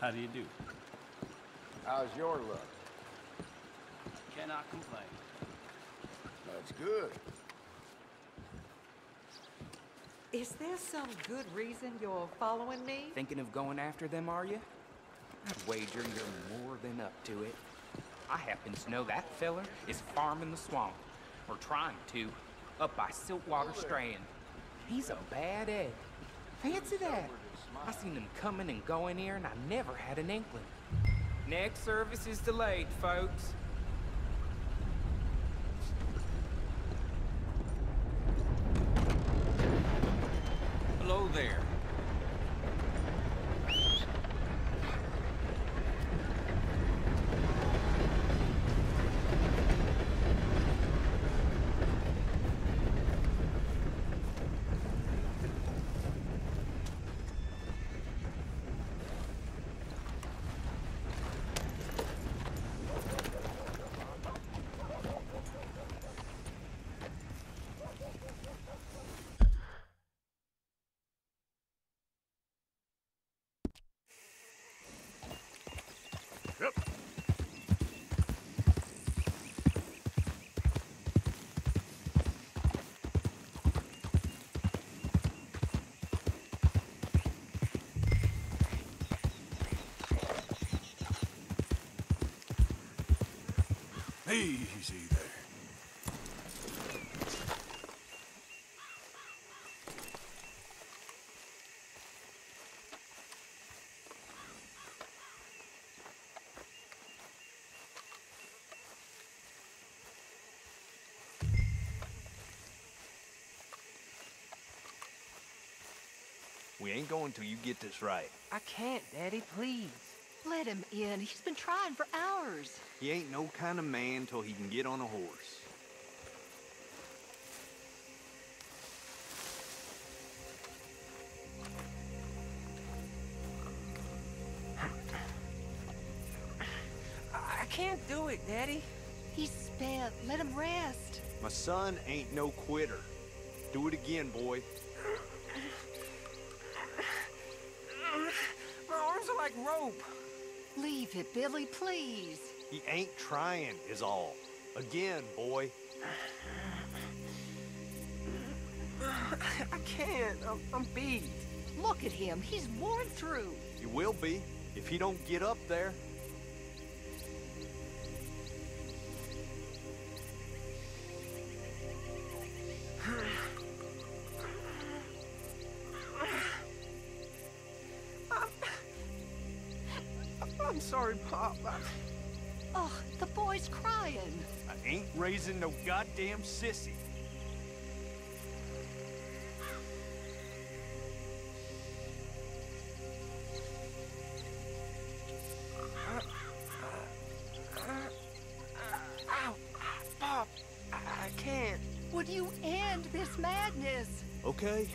How do you do? How's your luck? Cannot complain. That's good. Is there some good reason you're following me? Thinking of going after them, are you? I'd wager you're more than up to it. I happen to know that feller is farming the swamp, or trying to, up by Siltwater Strand. He's a bad egg. Fancy that. I seen them coming and going here, and I never had an inkling. Next service is delayed, folks. Hello there. Easy there. We ain't going till you get this right. I can't, Daddy, please. Let him in. He's been trying for hours. He ain't no kind of man till he can get on a horse. I can't do it, Daddy. He's spent. Let him rest. My son ain't no quitter. Do it again, boy. My arms are like rope. Leave it, Billy, please. He ain't trying, is all. Again, boy. I can't. I'm, I'm beat. Look at him. He's worn through. He will be, if he don't get up there. I'm sorry, Pop. Oh, the boy's crying. I ain't raising no goddamn sissy. Pop! I, I can't. Would you end this madness? Okay,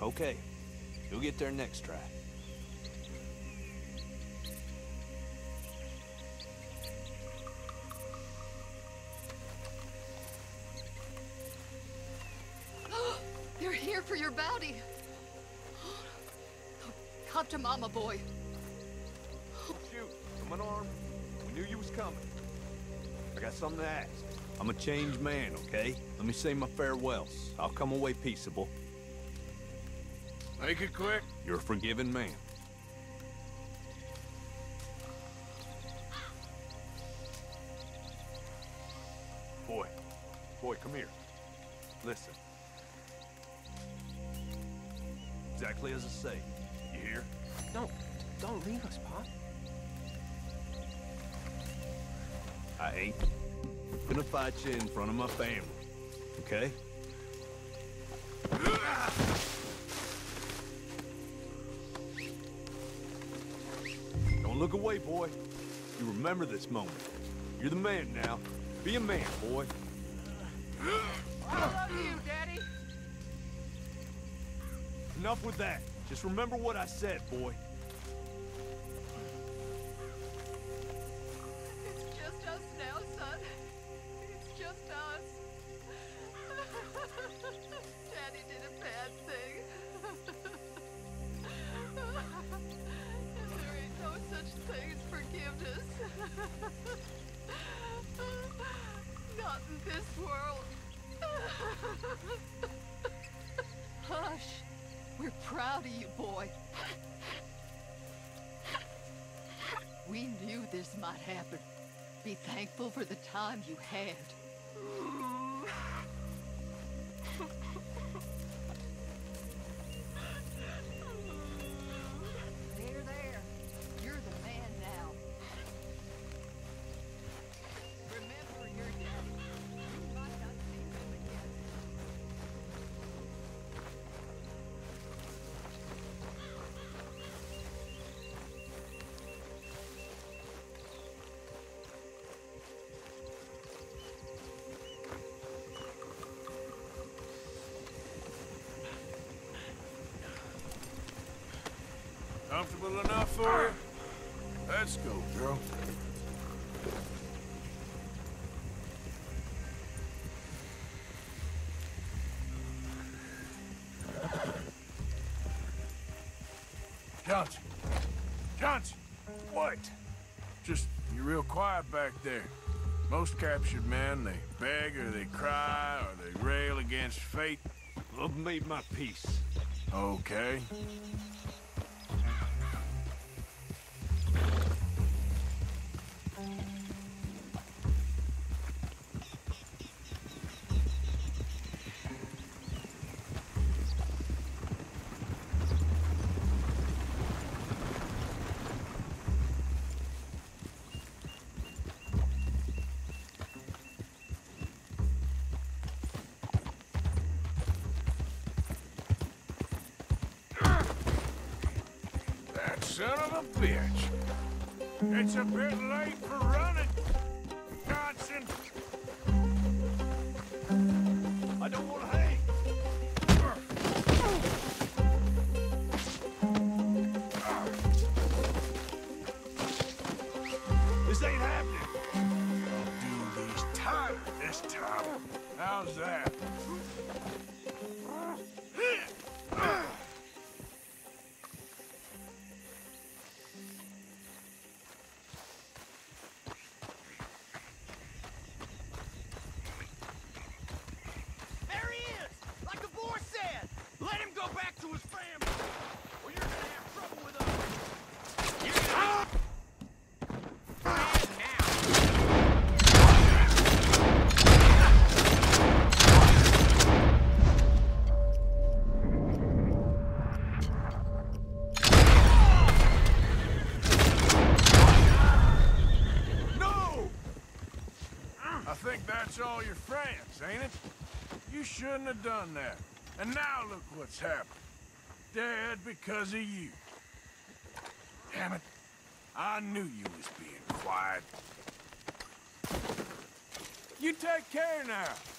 okay. You'll get there next try. For your bounty. Come to Mama, boy. Shoot, I'm unarmed. We knew you was coming. I got something to ask. I'm a changed man, okay? Let me say my farewells. I'll come away peaceable. Make it quick. You're a forgiven man. Boy, boy, come here. Listen. Exactly as I say. You hear? Don't, don't leave us, Pop. I ain't gonna fight you in front of my family. Okay? Don't look away, boy. You remember this moment. You're the man now. Be a man, boy. I love you, Daddy. Enough with that. Just remember what I said, boy. Proud of you, boy. We knew this might happen. Be thankful for the time you had. Comfortable enough for you? Let's go, girl. Johnson. Johnson! What? Just, you're real quiet back there. Most captured men, they beg or they cry or they rail against fate. I've made my peace. Okay. Son of a bitch. It's a bit late for running. Johnson. I don't want to hang. This ain't happening. I'll do these tighter this time. How's that? Have done that. And now look what's happened. Dead because of you. Damn it. I knew you was being quiet. You take care now.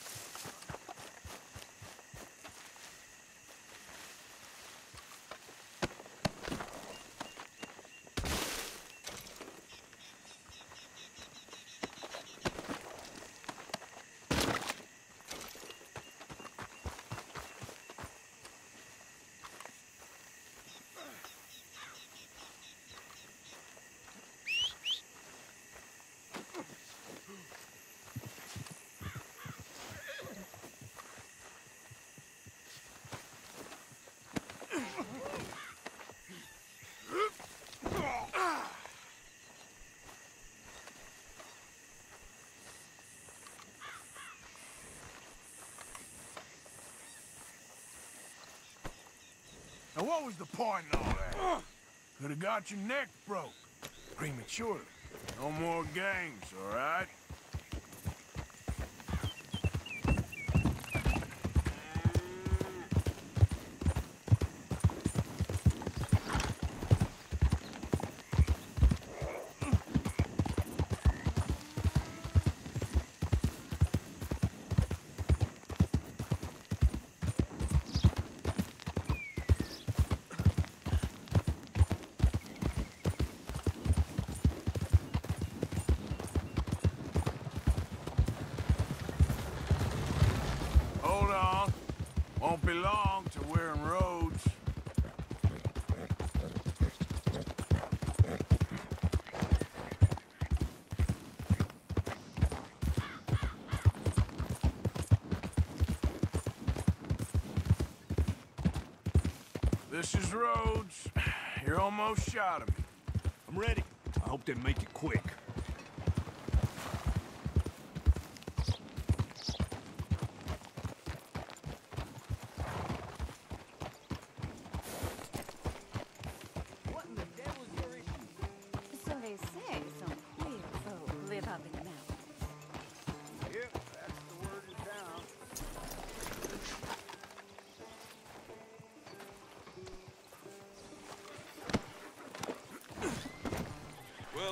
What was the point in all that? Could have got your neck broke. Prematurely. No more games, all right? long to Rhodes. This is Rhodes. You're almost shot of me. I'm ready. I hope they make it quick.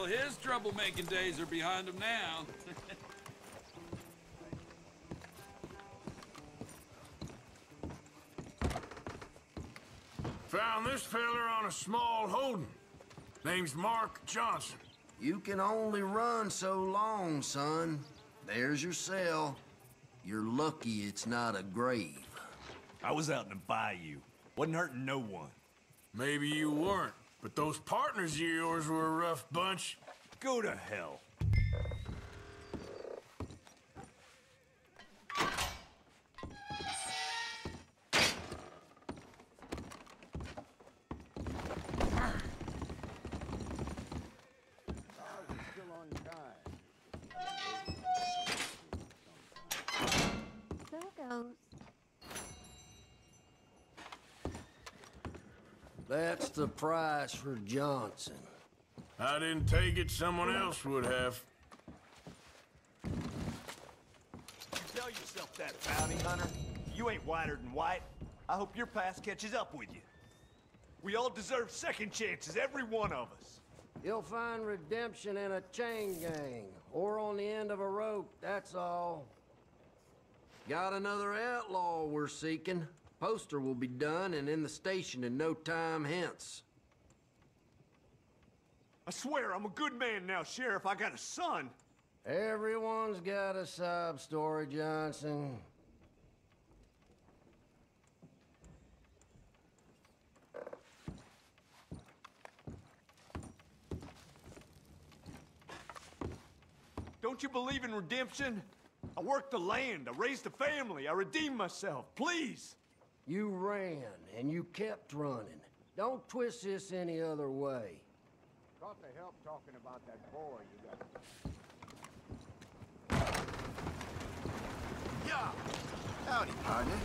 Well, his troublemaking days are behind him now. Found this feller on a small holding. Name's Mark Johnson. You can only run so long, son. There's your cell. You're lucky it's not a grave. I was out in the bayou. Wasn't hurting no one. Maybe you weren't, but those partners of yours were a rough bunch. Go to hell. So goes. That's the price for Johnson. I didn't take it, someone else would have. Tell yourself that, bounty hunter. You ain't whiter than white. I hope your past catches up with you. We all deserve second chances, every one of us. You'll find redemption in a chain gang, or on the end of a rope, that's all. Got another outlaw we're seeking. Poster will be done and in the station in no time hence. I swear I'm a good man now, Sheriff. I got a son. Everyone's got a sob story, Johnson. Don't you believe in redemption? I worked the land, I raised a family, I redeemed myself. Please! You ran, and you kept running. Don't twist this any other way. Got the help talking about that boy you got. Yeah. Howdy, partner.